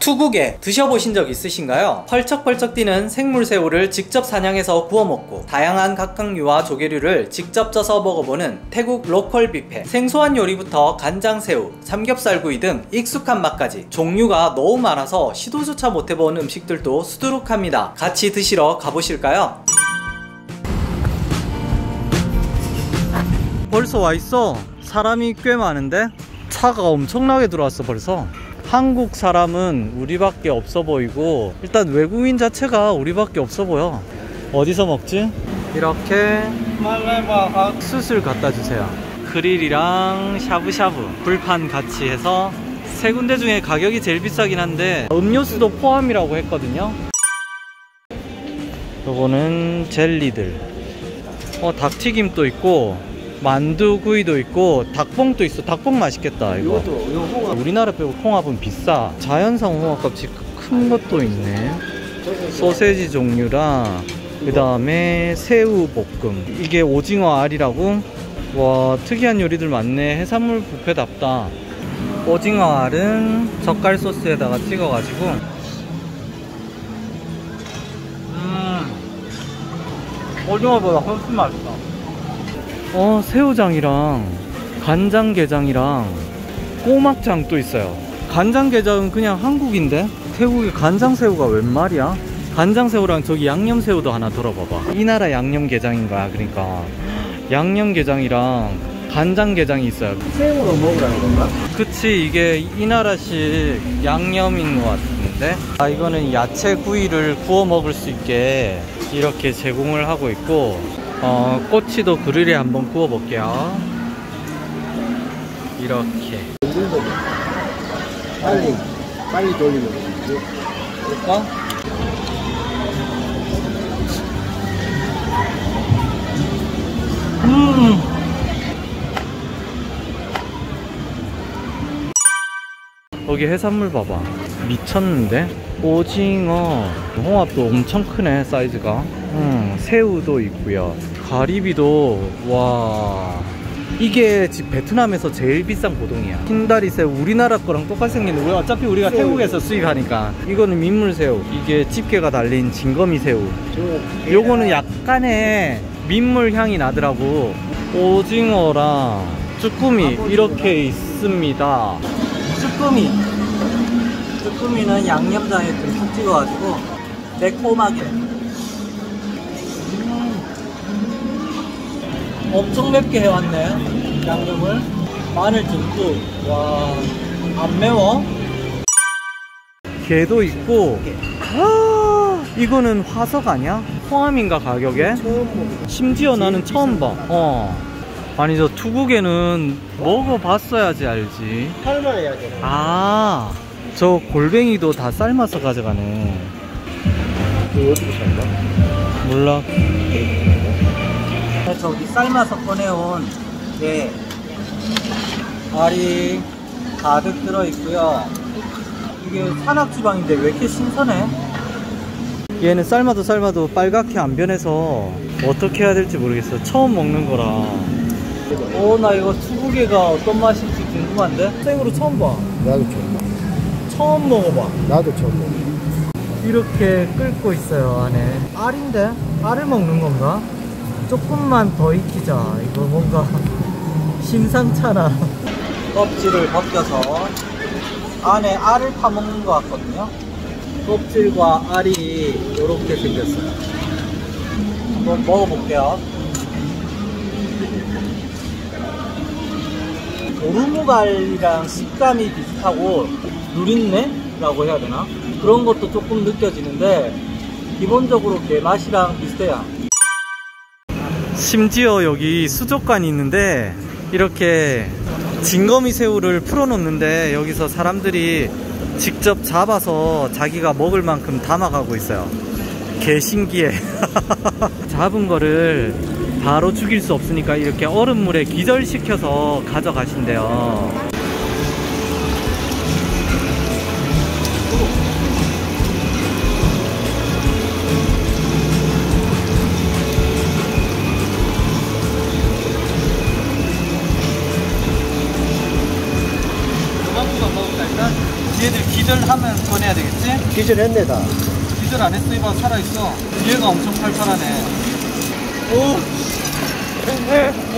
투국에 드셔보신 적 있으신가요? 펄쩍펄쩍 뛰는 생물새우를 직접 사냥해서 구워 먹고 다양한 각각류와 조개류를 직접 쪄서 먹어보는 태국 로컬 뷔페 생소한 요리부터 간장새우, 삼겹살구이 등 익숙한 맛까지 종류가 너무 많아서 시도조차 못해본 음식들도 수두룩합니다 같이 드시러 가보실까요? 벌써 와있어 사람이 꽤 많은데 차가 엄청나게 들어왔어 벌써 한국 사람은 우리밖에 없어 보이고 일단 외국인 자체가 우리밖에 없어 보여. 어디서 먹지? 이렇게 숯을 갖다 주세요. 그릴이랑 샤브샤브. 불판 같이 해서 세 군데 중에 가격이 제일 비싸긴 한데 음료수도 포함이라고 했거든요. 요거는 젤리들. 어 닭튀김도 있고 만두구이도 있고 닭봉도 있어. 닭봉 맛있겠다 이거. 이것도 이거 홍합. 우리나라 빼고 홍합은 비싸. 자연산 홍합값이 큰 것도 있네. 소세지 종류랑 그 다음에 새우 볶음. 이게 오징어 알이라고? 와 특이한 요리들 많네. 해산물 뷔페답다. 오징어 알은 젓갈 소스에다가 찍어가지고. 음 오징어보다 훨씬 맛있다 어 새우장이랑 간장게장이랑 꼬막장 또 있어요. 간장게장은 그냥 한국인데? 태국에 간장새우가 웬 말이야? 간장새우랑 저기 양념새우도 하나 들어봐봐. 이 나라 양념게장인가 그러니까. 양념게장이랑 간장게장이 있어요. 생으로 먹으라는 건가? 그치 이게 이 나라식 양념인 것 같은데? 아 이거는 야채 구이를 구워 먹을 수 있게 이렇게 제공을 하고 있고 어 꼬치도 그릴에 한번 구워 볼게요. 이렇게. 빨리 빨리 돌리면 볼까? 음. 여기 해산물 봐봐. 미쳤는데 오징어. 홍합도 엄청 크네 사이즈가. 음, 새우도 있고요. 가리비도 와. 이게 지- 베트남에서 제일 비싼 고동이야. 흰다리 새우 우리나라 거랑 똑같이 생긴 우리 어차피 우리가. 태국에서 수입하니까. 이거는 민물새우. 이게 집게가 달린 진거미 새우. 저 요거는 약간의 민물 향이 나더라고. 오징어랑 쭈꾸미 이렇게 있습니다. 쭈꾸미 쭈꾸미는 양념장에 듬뿍 찍어가지고 매콤하게 음. 엄청 맵게 해왔네 양념을 마늘 듬뿍 와안 매워 게도 있고 아, 이거는 화석 아니야? 포함인가 가격에? 심지어 나는 처음 봐. 어. 아니 저 투국에는 먹어봤어야,지 알지. 삶아야 돼 아, 저 골뱅이도 다 삶아서 가져가네. 이거 어떻게 삶아? 몰라. 저기 삶아서 꺼내온 게 알이 가득 들어 있고요. 이게 산악지방인데 왜 이렇게 신선해? 얘는 삶아도 삶아도 빨갛게 안 변해서 어떻게 해야 될지 모르겠어. 처음 먹는 거라. 어, 나 이거 투국에가 어떤 맛일지 궁금한데? 생으로 처음 봐. 나도 처음 먹어 처음 먹어봐. 나도 처음 먹어. 이렇게 끓고 있어요 안에. 알인데? 알을 먹는 건가? 조금만 더 익히자. 이거 뭔가 심상찮아 껍질을 벗겨서 안에 알을 파먹는 것 같거든요. 껍질과 알이 이렇게 생겼어요. 한번 먹어볼게요. 오르무갈이랑 식감이 비슷하고 누린내라고 해야 되나? 그런 것도 조금 느껴지는데 기본적으로 게 맛이랑 비슷해요. 심지어 여기 수족관이 있는데 이렇게 진거미 새우를 풀어놓는데 여기서 사람들이 직접 잡아서 자기가 먹을 만큼 담아가고 있어요. 개 신기해. 잡은 거를 바로 죽일 수 없으니까 이렇게 얼음물에 기절시켜서 가져가신대요. 기절했네 다. 기절 안 했어 이봐 살아있어 얘가 엄청 팔팔하네 오!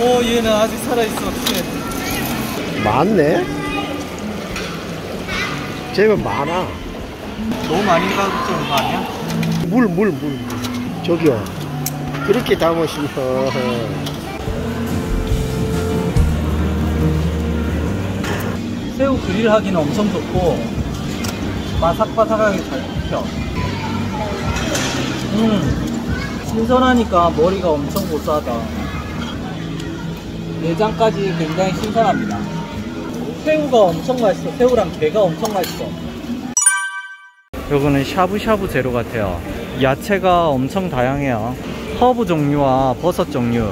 오 얘는 아직 살아있어 어떡해 많네. 제법 많아. 너무 많이 가져온 거 아니야? 물, 물, 물. 물. 저기요. 그렇게 담으시면 새우 그릴 하기는 엄청 좋고 바삭바삭하게 잘 익혀. 음 신선하니까 머리가 엄청 고소하다. 내장까지 굉장히 신선합니다. 새우가 엄청 맛있어. 새우랑 게가 엄청 맛있어. 요거는 샤브샤브 재료 같아요. 야채가 엄청 다양해요. 허브 종류와 버섯 종류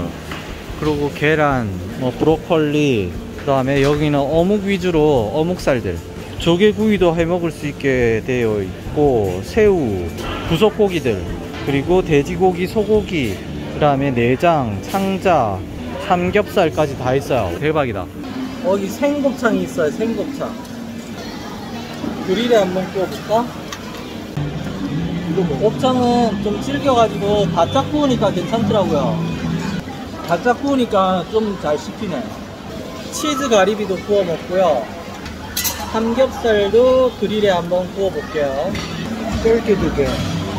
그리고 계란, 뭐 브로콜리, 그 다음에 여기는 어묵 위주로 어묵살들, 조개구이도 해 먹을 수 있게 되어 있고 새우, 부속고기들, 그리고 돼지고기, 소고기, 그 다음에 내장, 창자, 삼겹살까지 다 있어요. 대박이다. 여기 생곱창이 있어요. 생곱창. 그릴에 한번 구워볼까? 곱창은 좀 질겨가지고 바짝 구우니까 괜찮더라고요. 바짝 구우니까 좀 잘 씹히네. 치즈 가리비도 구워 먹고요. 삼겹살도 그릴에 한번 구워 볼게요. 쫄게 두 개.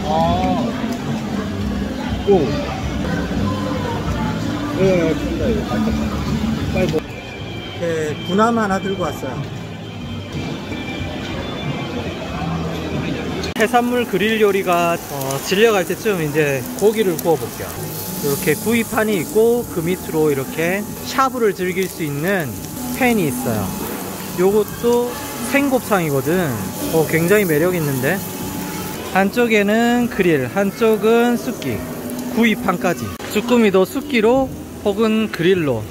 아, 오. 예, 큰다 이거. 빨리 먹. 이렇게 군함 하나 들고 왔어요. 해산물 그릴 요리가 어, 질려갈 때쯤 이제 고기를 구워 볼게요. 이렇게 구이판이 있고 그 밑으로 이렇게 샤브를 즐길 수 있는 팬이 있어요. 요것도 생곱창이거든. 어, 굉장히 매력 있는데. 한쪽에는 그릴, 한쪽은 숯기, 구이판까지. 주꾸미도 숯기로 혹은 그릴로.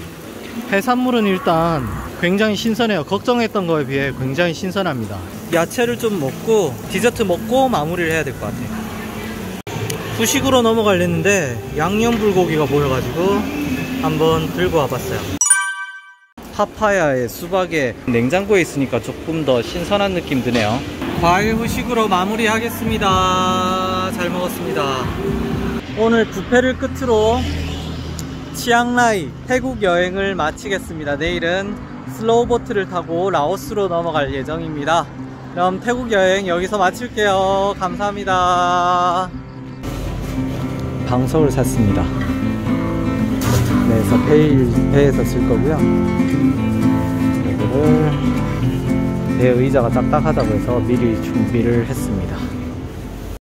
해산물은 일단 굉장히 신선해요. 걱정했던 거에 비해 굉장히 신선합니다. 야채를 좀 먹고 디저트 먹고 마무리를 해야 될 것 같아요. 후식으로 넘어가려는데 양념 불고기가 보여가지고 한번 들고 와봤어요. 파파야에 수박에 냉장고에 있으니까 조금 더 신선한 느낌 드네요. 과일 후식으로 마무리하겠습니다. 잘 먹었습니다. 오늘 뷔페를 끝으로 치앙라이 태국 여행을 마치겠습니다. 내일은 slow boat를 타고 라오스로 넘어갈 예정입니다. 그럼 태국 여행 여기서 마칠게요. 감사합니다. 방석을 샀습니다. 그래서 배, 배에서 쓸 거고요. 이거를 배 의자가 딱딱하다고 해서 미리 준비를 했습니다.